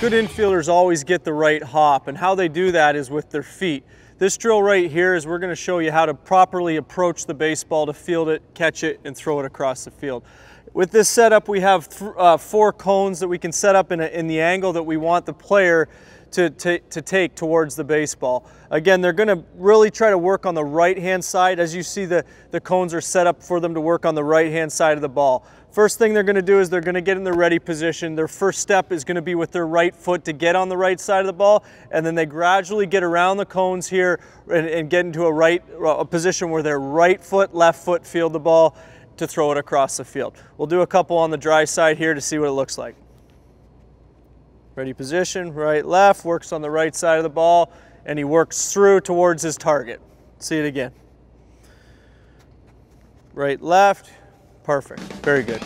Good infielders always get the right hop, and how they do that is with their feet. This drill right here is we're going to show you how to properly approach the baseball to field it, catch it, and throw it across the field. With this setup, we have uh, four cones that we can set up in, a, in the angle that we want the player to, to, to take towards the baseball. Again, they're gonna really try to work on the right-hand side. As you see, the, the cones are set up for them to work on the right-hand side of the ball. First thing they're gonna do is they're gonna get in the ready position. Their first step is gonna be with their right foot to get on the right side of the ball, and then they gradually get around the cones here and, and get into a right a position where their right foot, left foot field the ball to throw it across the field. We'll do a couple on the dry side here to see what it looks like. Ready position, right, left, works on the right side of the ball, and he works through towards his target. See it again. Right, left, perfect, very good.